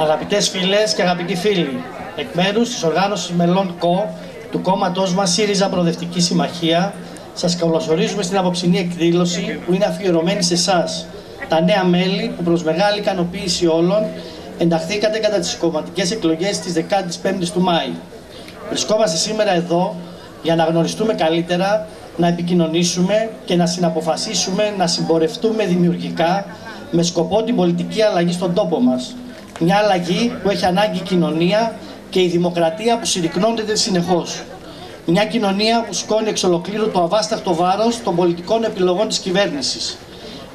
Αγαπητές φίλες και αγαπητοί φίλοι, εκ μέρους της οργάνωσης Μελών ΚΟ του κόμματός μας ΣΥΡΙΖΑ Προοδευτική Συμμαχία, σας καλωσορίζουμε στην απόψινή εκδήλωση που είναι αφιερωμένη σε εσάς, τα νέα μέλη που προς μεγάλη ικανοποίηση όλων ενταχθήκατε κατά τις κομματικές εκλογές της 15ης του Μάη. Βρισκόμαστε σήμερα εδώ για να γνωριστούμε καλύτερα, να επικοινωνήσουμε και να συναποφασίσουμε να συμπορευτούμε δημιουργικά με σκοπό την πολιτική αλλαγή στον τόπο μας. Μια αλλαγή που έχει ανάγκη η κοινωνία και η δημοκρατία που συρρυκνώνεται συνεχώς. Μια κοινωνία που σκόνει εξ ολοκλήρου το αβάσταχτο βάρος των πολιτικών επιλογών της κυβέρνησης.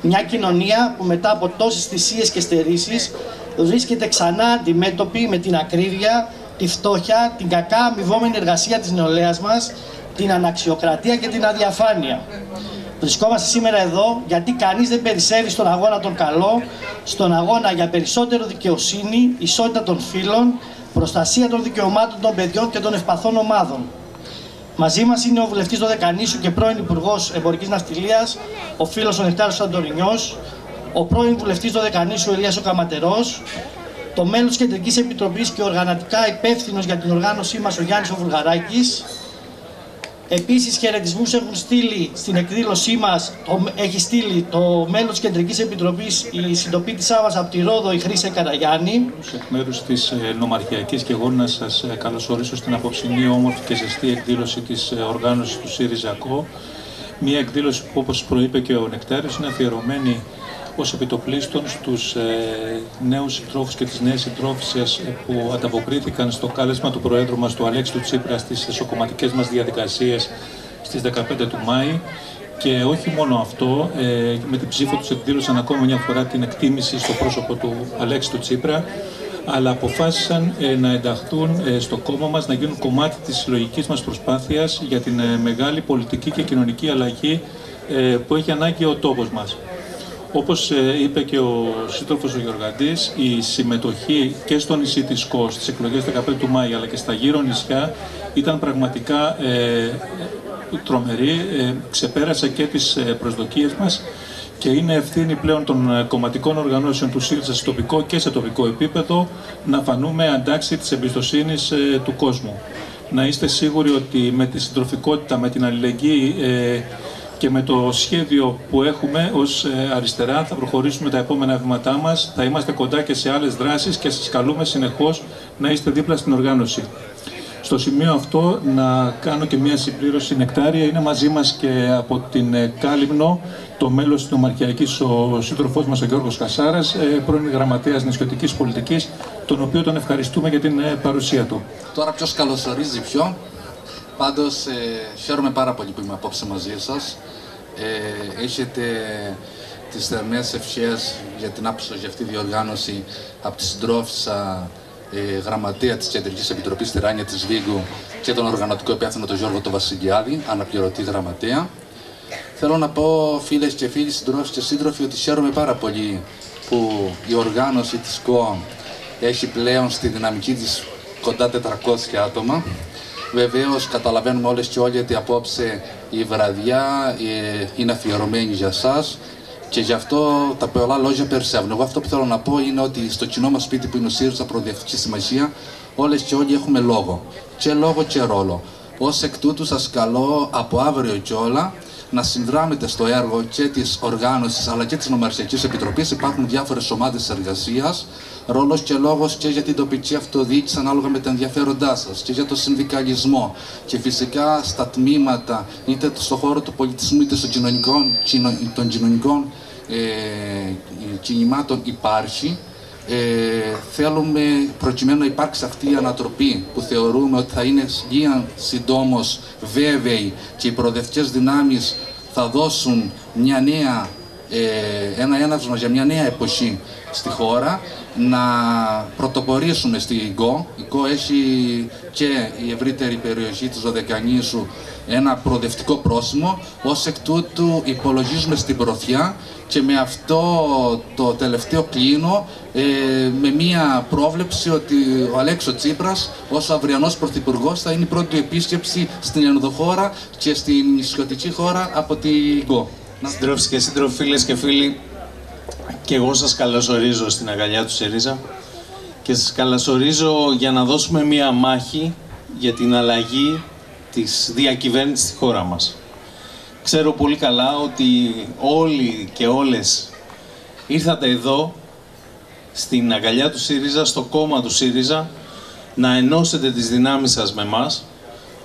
Μια κοινωνία που μετά από τόσες θυσίες και στερήσεις βρίσκεται ξανά αντιμέτωπη με την ακρίβεια, τη φτώχεια, την κακά αμοιβόμενη εργασία της νεολαίας μας, την αναξιοκρατία και την αδιαφάνεια. Βρισκόμαστε σήμερα εδώ γιατί κανείς δεν περισσεύει στον αγώνα των καλών, στον αγώνα για περισσότερο δικαιοσύνη, ισότητα των φύλων, προστασία των δικαιωμάτων των παιδιών και των ευπαθών ομάδων. Μαζί μας είναι ο βουλευτής Δωδεκανήσου και πρώην Υπουργός Εμπορικής Ναυτιλίας, ο φίλος ο Νεκτάριο Αντορινιό, ο πρώην βουλευτής Δωδεκανήσου Ελίας ο Καματερός, το μέλος της Κεντρικής Επιτροπής και οργανωτικά υπεύθυνος για την οργάνωσή μας ο Γιάννης ο Βουλγαράκης, Επίσης, χαιρετισμούς έχουν στείλει στην εκδήλωσή μας, έχει στείλει το μέλος της Κεντρικής Επιτροπής, η συντοπίτησά μας από τη Ρόδο, η Χρήσα Καραγιάννη. Εκ μέρους της ε, Νομαρχιακής και εγώ να σας ε, καλωσορίσω στην απόψινή όμορφη και ζεστή εκδήλωση της ε, οργάνωσης του ΣΥΡΙΖΑΚΟ. Μια εκδήλωση που, όπως προείπε και ο Νεκτάριο, είναι αφιερωμένη ως επιτοπλίστων στους ε, νέους συντρόφους και τις νέες συντρόφισσες ε, που ανταποκρίθηκαν στο κάλεσμα του Προέδρου μας, του Αλέξη του Τσίπρα, στις εσωκομματικές μας διαδικασίες στις 15 του Μάη. Και όχι μόνο αυτό, ε, με την ψήφο τους εκδήλωσαν ακόμα μια φορά την εκτίμηση στο πρόσωπο του Αλέξη του Τσίπρα, αλλά αποφάσισαν ε, να ενταχθούν ε, στο κόμμα μας, να γίνουν κομμάτι της συλλογικής μας προσπάθειας για την ε, μεγάλη πολιτική και κοινωνική αλλαγή που έχει ανάγκη ο τόπος μας. Όπως ε, είπε και ο σύντροφος ο Γιωργαντής, η συμμετοχή και στο νησί της Κος στις εκλογές 15 του Μάη αλλά και στα γύρω νησιά ήταν πραγματικά ε, τρομερή, ε, ξεπέρασε και τις ε, προσδοκίες μας και είναι ευθύνη πλέον των κομματικών οργανώσεων του ΣΥΡΙΖΑ σε τοπικό και σε τοπικό επίπεδο να φανούμε αντάξει της εμπιστοσύνης του κόσμου. Να είστε σίγουροι ότι με τη συντροφικότητα, με την αλληλεγγύη και με το σχέδιο που έχουμε ως ε, αριστερά θα προχωρήσουμε τα επόμενα βήματά μας, θα είμαστε κοντά και σε άλλες δράσεις και σας καλούμε συνεχώς να είστε δίπλα στην οργάνωση. Στο σημείο αυτό να κάνω και μια συμπλήρωση νεκτάρια. Είναι μαζί μας και από την ε, Κάλυμνο το μέλος της Νομαρχιακής, ο σύντροφός μας ο Γιώργος Κασάρας, ε, πρώην γραμματέας νησιωτικής πολιτικής, τον οποίο τον ευχαριστούμε για την παρουσία του. Τώρα ποιος καλωσορίζει ποιον; Πάντως ε, χαίρομαι πάρα πολύ που είμαι απόψε μαζί σας. Ε, έχετε τις θερμές ευχές για την άψογη για αυτή τη διοργάνωση από τη συντρόφισσα ε, γραμματεία της Κεντρικής Επιτροπής Τυράνια της Βίγκου και τον οργανωτικό υπεύθυνο τον Γιώργο τον Βασιλιάδη, αναπληρωτή γραμματεία. Θέλω να πω φίλες και φίλοι, συντρόφοι και σύντροφοι ότι χαίρομαι πάρα πολύ που η οργάνωση της ΚΟ έχει πλέον στη δυναμική της κοντά 400 άτομα Βεβαίως καταλαβαίνουμε όλες και όλοι ότι απόψε η βραδιά ε, είναι αφιερωμένη για εσά και γι' αυτό τα πολλά λόγια περισσεύουν. Εγώ αυτό που θέλω να πω είναι ότι στο κοινό μας σπίτι που είναι ο ΣΥΡΙΖΑ Προοδευτική Συμμαχία, όλες και όλοι έχουμε λόγο. Και λόγο και ρόλο. Ω εκ τούτου σας καλώ από αύριο και όλα να συνδράμετε στο έργο και της οργάνωσης αλλά και της Νομαρχιακής Επιτροπής. Υπάρχουν διάφορες ομάδες εργασίας ρόλος και λόγος και για την τοπική αυτοδιοίκηση ανάλογα με τα ενδιαφέροντά σας και για το συνδικαλισμό. Και φυσικά στα τμήματα είτε στον χώρο του πολιτισμού είτε στο των κοινωνικών ε, κινημάτων υπάρχει. Ε, θέλουμε προκειμένου να υπάρξει αυτή η ανατροπή που θεωρούμε ότι θα είναι λίγαν συντόμως βέβαιη και οι προοδευτικές δυνάμεις θα δώσουν μια νέα, ε, ένα έναυσμα για μια νέα εποχή στη χώρα να πρωτοπορήσουμε στη ΓΚΟ. Η ΓΚΟ έχει και η ευρύτερη περιοχή της Δωδεκανήσου ένα προοδευτικό πρόσημο. Ως εκ τούτου υπολογίζουμε στην προθιά και με αυτό το τελευταίο κλίνο ε, με μία πρόβλεψη ότι ο Αλέξο Τσίπρας ως αυριανός πρωθυπουργός θα είναι η πρώτη επίσκεψη στην ενδοχώρα και στην νησιωτική χώρα από τη ΓΚΟ. Συντρόφοι και σύντροφοι, φίλες και φίλοι, και εγώ σας καλωσορίζω στην αγκαλιά του ΣΥΡΙΖΑ. και σας καλωσορίζω για να δώσουμε μία μάχη για την αλλαγή της διακυβέρνησης στη χώρα μας. Ξέρω πολύ καλά ότι όλοι και όλες ήρθατε εδώ στην αγκαλιά του ΣΥΡΙΖΑ, στο κόμμα του ΣΥΡΙΖΑ, να ενώσετε τις δυνάμεις σας με μας,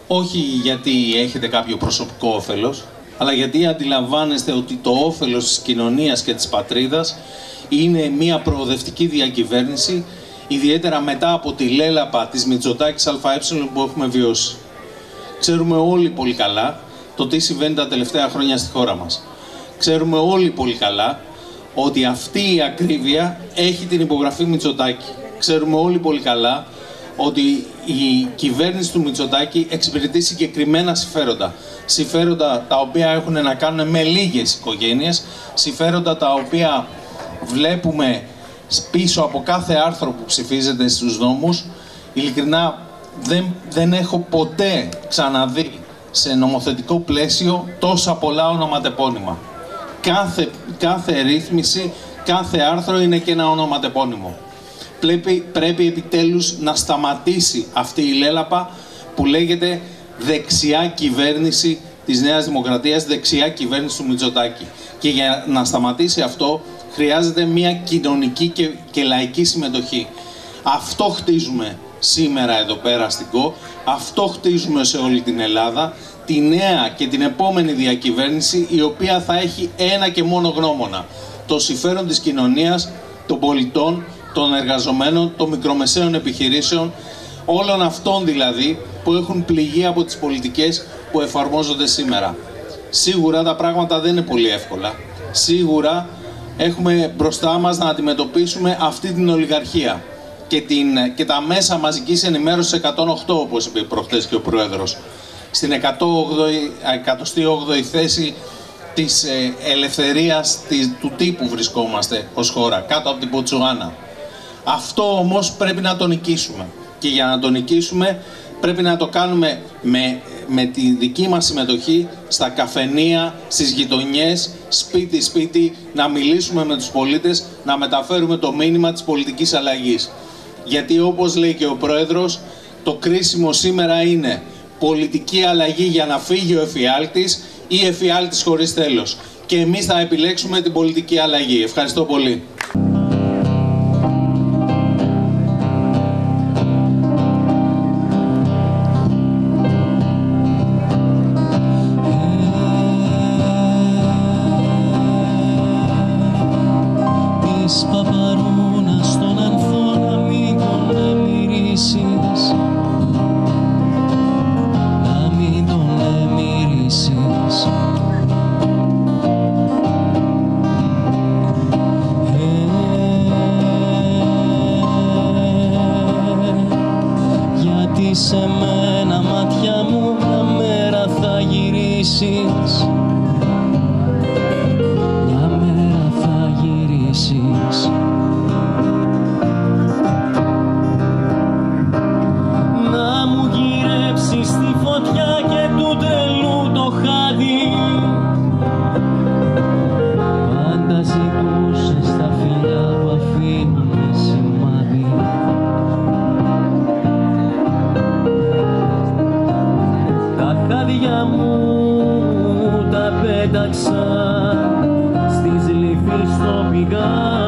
όχι γιατί έχετε κάποιο προσωπικό όφελος, αλλά γιατί αντιλαμβάνεστε ότι το όφελος της κοινωνίας και της πατρίδας είναι μια προοδευτική διακυβέρνηση, ιδιαίτερα μετά από τη λέλαπα της Μητσοτάκης ΑΕ που έχουμε βιώσει. Ξέρουμε όλοι πολύ καλά το τι συμβαίνει τα τελευταία χρόνια στη χώρα μας. Ξέρουμε όλοι πολύ καλά ότι αυτή η ακρίβεια έχει την υπογραφή Μητσοτάκη. Ξέρουμε όλοι πολύ καλά ότι η κυβέρνηση του Μητσοτάκη εξυπηρετεί συγκεκριμένα συμφέροντα. Συμφέροντα τα οποία έχουν να κάνουν με λίγες οικογένειες, συμφέροντα τα οποία βλέπουμε πίσω από κάθε άρθρο που ψηφίζεται στους νόμους. Ειλικρινά δεν, δεν έχω ποτέ ξαναδεί σε νομοθετικό πλαίσιο τόσα πολλά ονοματεπώνυμα. Κάθε, κάθε ρύθμιση, κάθε άρθρο είναι και ένα ονοματεπώνυμο. Πρέπει, πρέπει επιτέλους να σταματήσει αυτή η λέλαπα που λέγεται δεξιά κυβέρνηση της Νέας Δημοκρατίας, δεξιά κυβέρνηση του Μητσοτάκη. Και για να σταματήσει αυτό χρειάζεται μια κοινωνική και, και λαϊκή συμμετοχή. Αυτό χτίζουμε σήμερα εδώ πέρα στην ΚΟ, αυτό χτίζουμε σε όλη την Ελλάδα, τη νέα και την επόμενη διακυβέρνηση η οποία θα έχει ένα και μόνο γνώμονα. Το συμφέρον της κοινωνίας, των πολιτών, των εργαζομένων, των μικρομεσαίων επιχειρήσεων, όλων αυτών δηλαδή που έχουν πληγεί από τις πολιτικές που εφαρμόζονται σήμερα. Σίγουρα τα πράγματα δεν είναι πολύ εύκολα. Σίγουρα έχουμε μπροστά μας να αντιμετωπίσουμε αυτή την ολιγαρχία και, την, και τα μέσα μαζικής ενημέρωσης 108 όπως είπε προχτές και ο Πρόεδρος. Στην 108η θέση της ε, ελευθερίας της, του τύπου βρισκόμαστε ως χώρα, κάτω από την Ποτσουάνα. Αυτό όμως πρέπει να το νικήσουμε. Και για να το νικήσουμε πρέπει να το κάνουμε με, με τη δική μας συμμετοχή στα καφενεία, στις γειτονιές, σπίτι-σπίτι, να μιλήσουμε με τους πολίτες, να μεταφέρουμε το μήνυμα της πολιτικής αλλαγής. Γιατί όπως λέει και ο Πρόεδρος, το κρίσιμο σήμερα είναι πολιτική αλλαγή για να φύγει ο εφιάλτης ή εφιάλτης χωρίς τέλος. Και εμείς θα επιλέξουμε την πολιτική αλλαγή. Ευχαριστώ πολύ. See. 一个